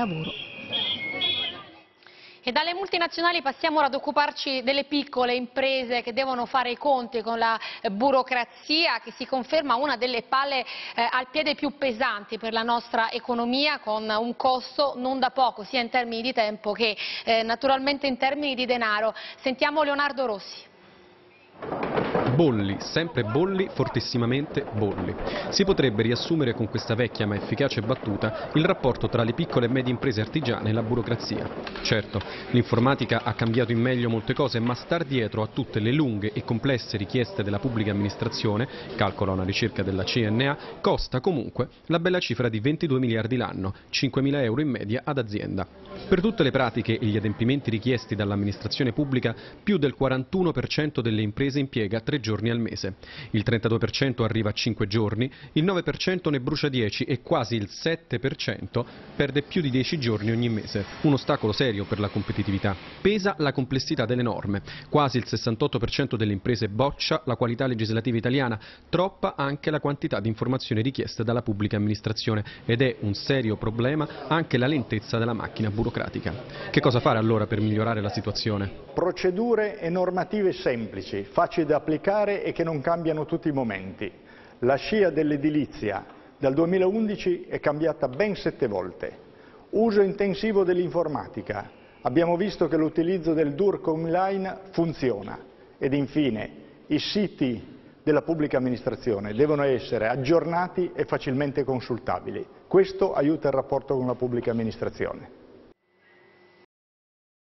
lavoro. E dalle multinazionali passiamo ora ad occuparci delle piccole imprese che devono fare i conti con la eh, burocrazia che si conferma una delle palle eh, al piede più pesanti per la nostra economia con un costo non da poco sia in termini di tempo che eh, naturalmente in termini di denaro. Sentiamo Leonardo Rossi. Bolli, sempre bolli, fortissimamente bolli. Si potrebbe riassumere con questa vecchia ma efficace battuta il rapporto tra le piccole e medie imprese artigiane e la burocrazia. Certo, l'informatica ha cambiato in meglio molte cose, ma star dietro a tutte le lunghe e complesse richieste della pubblica amministrazione, calcola una ricerca della CNA, costa comunque la bella cifra di 22 miliardi l'anno, 5 mila euro in media ad azienda. Per tutte le pratiche e gli adempimenti richiesti dall'amministrazione pubblica, più del 41% delle imprese impiega 3 giorni al mese. Il 32% arriva a 5 giorni, il 9% ne brucia 10 e quasi il 7% perde più di 10 giorni ogni mese. Un ostacolo serio per la competitività. Pesa la complessità delle norme. Quasi il 68% delle imprese boccia la qualità legislativa italiana, troppa anche la quantità di informazioni richieste dalla pubblica amministrazione ed è un serio problema anche la lentezza della macchina burocratica. Che cosa fare allora per migliorare la situazione? Procedure e normative semplici, facili da applicare e che non cambiano tutti i momenti. La scia dell'edilizia dal 2011 è cambiata ben sette volte. Uso intensivo dell'informatica. Abbiamo visto che l'utilizzo del DURC online funziona. Ed infine, i siti della pubblica amministrazione devono essere aggiornati e facilmente consultabili. Questo aiuta il rapporto con la pubblica amministrazione.